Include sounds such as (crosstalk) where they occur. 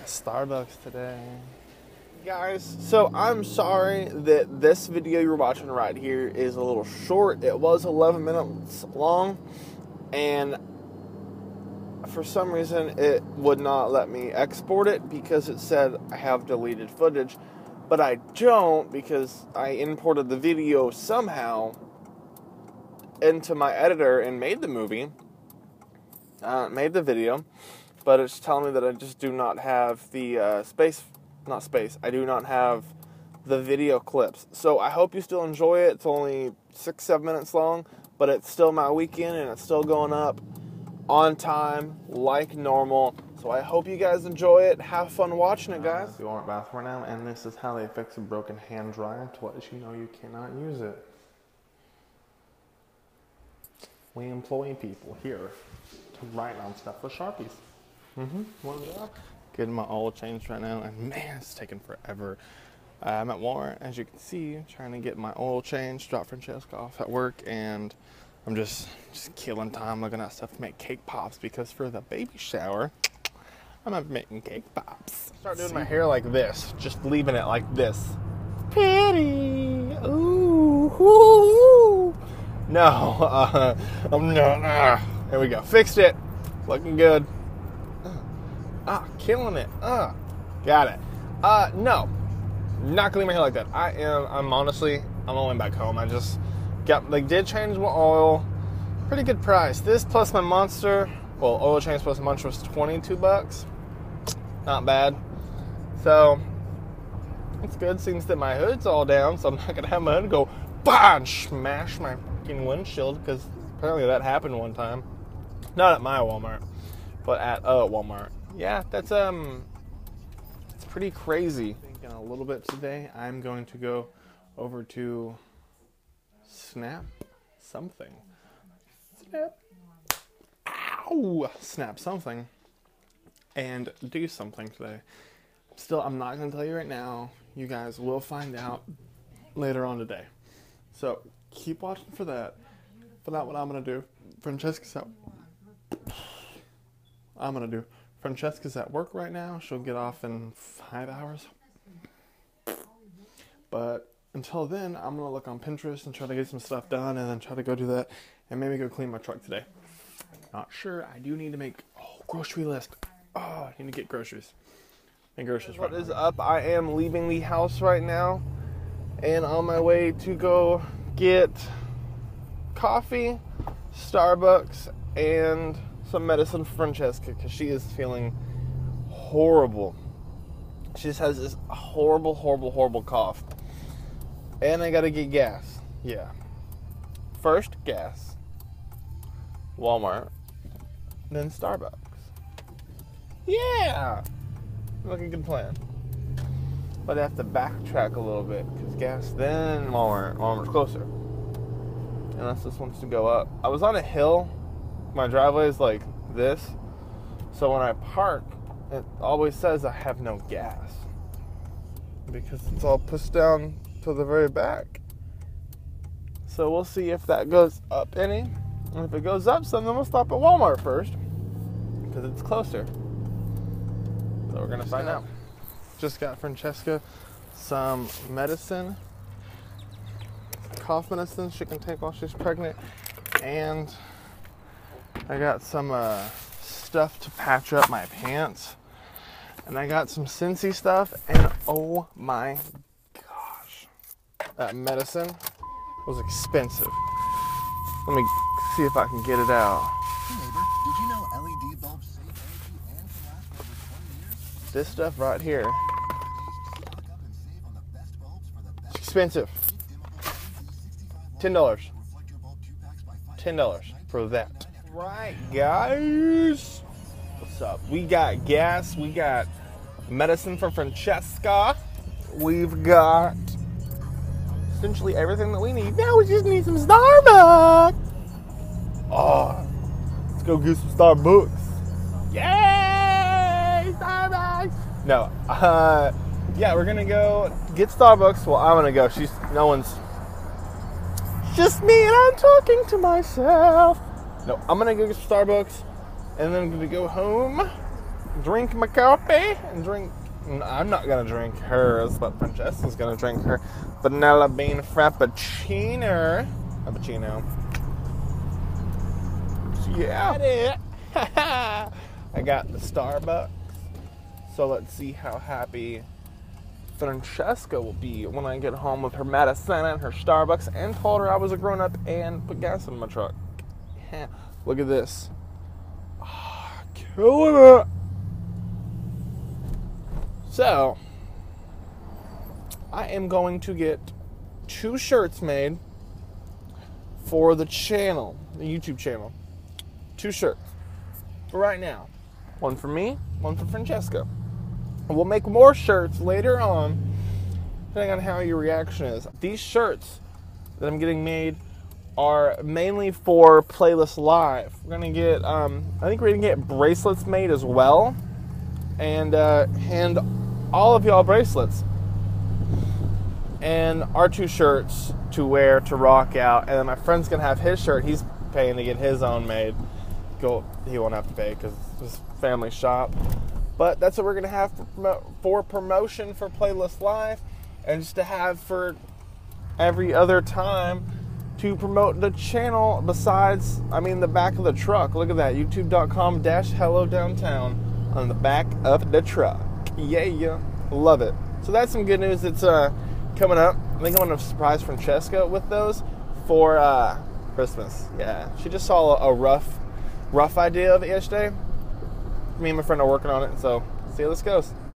a Starbucks today. Guys, so I'm sorry that this video you're watching right here is a little short. It was 11 minutes long, and for some reason it would not let me export it because it said I have deleted footage, but I don't because I imported the video somehow into my editor and made the movie, uh, made the video, but it's telling me that I just do not have the uh, space not space. I do not have the video clips. So I hope you still enjoy it. It's only six, seven minutes long, but it's still my weekend and it's still going up on time like normal. So I hope you guys enjoy it. Have fun watching it, guys. The Walmart bathroom now, and this is how they fix a broken hand dryer to let you know you cannot use it. We employ people here to write on stuff with Sharpies. Mm-hmm. One job getting my oil changed right now, and man, it's taking forever. Uh, I'm at Walmart, as you can see, trying to get my oil changed, drop Francesca off at work, and I'm just just killing time looking at stuff to make cake pops because for the baby shower, (tsk) I'm making cake pops. Start doing see? my hair like this, just leaving it like this. Pretty, ooh, ooh. No, (laughs) uh, I'm not. Uh, there we go, fixed it, looking good. Ah, killing it. Ah, got it. Uh, no, not gonna my hair like that. I am. I'm honestly. I'm only back home. I just got like did change my oil. Pretty good price. This plus my monster. Well, oil change plus monster was 22 bucks. Not bad. So it's good. Seems that my hood's all down, so I'm not gonna have my hood go bah smash my fucking windshield because apparently that happened one time. Not at my Walmart, but at uh Walmart yeah, that's um, it's pretty crazy. In a little bit today, I'm going to go over to Snap something. Snap. Ow! Snap something. And do something today. Still, I'm not going to tell you right now. You guys will find out later on today. So keep watching for that. For that, what I'm going to do. Francesca's out. I'm going to do. Francesca's at work right now. She'll get off in five hours. But until then, I'm gonna look on Pinterest and try to get some stuff done, and then try to go do that, and maybe go clean my truck today. Not sure. I do need to make oh grocery list. Oh, I need to get groceries. And groceries. What right is up? I am leaving the house right now, and on my way to go get coffee, Starbucks, and some medicine for Francesca because she is feeling horrible. She just has this horrible, horrible, horrible cough. And I gotta get gas. Yeah. First, gas. Walmart. Then Starbucks. Yeah! Looking good plan. But I have to backtrack a little bit because gas, then Walmart. Walmart's closer. Unless this wants to go up. I was on a hill my driveway is like this. So when I park, it always says I have no gas because it's all pushed down to the very back. So we'll see if that goes up any. And if it goes up some, then we'll stop at Walmart first because it's closer. So we're gonna find out. Just got Francesca some medicine, cough medicine she can take while she's pregnant, and I got some uh, stuff to patch up my pants. And I got some Scentsy stuff. And oh my gosh, that medicine was expensive. Let me see if I can get it out. Hey neighbor, did you know LED bulbs save energy and can last over 20 years? This stuff right here. It's expensive. Ten dollars. Ten dollars for that right, guys. What's up? We got gas. We got medicine for Francesca. We've got essentially everything that we need. Now we just need some Starbucks. Oh, let's go get some Starbucks. Yay, Starbucks. No, uh, yeah, we're gonna go get Starbucks. Well, I'm gonna go. She's no one's. Just me, and I'm talking to myself. No, I'm gonna go get Starbucks, and then I'm gonna go home, drink my coffee and drink. I'm not gonna drink hers, but Francesca's gonna drink her vanilla bean frappuccino. Frappuccino. Yeah. (laughs) I got the Starbucks. So let's see how happy Francesca will be when I get home with her medicine and her Starbucks and told her I was a grown up and put gas in my truck. Look at this. Ah, oh, killing it. So, I am going to get two shirts made for the channel, the YouTube channel. Two shirts. For right now. One for me, one for Francesca. We'll make more shirts later on, depending on how your reaction is. These shirts that I'm getting made are mainly for Playlist Live. We're gonna get, um, I think we're gonna get bracelets made as well, and uh, hand all of y'all bracelets and our two shirts to wear to rock out. And then my friend's gonna have his shirt. He's paying to get his own made. Go, he won't have to pay because it's family shop. But that's what we're gonna have for, for promotion for Playlist Live, and just to have for every other time to promote the channel. Besides, I mean, the back of the truck. Look at that, YouTube.com dash Hello Downtown on the back of the truck. Yeah, yeah, love it. So that's some good news. It's uh coming up. I think I'm gonna surprise Francesca with those for uh, Christmas. Yeah, she just saw a, a rough, rough idea of it yesterday me and my friend are working on it, so see how this goes.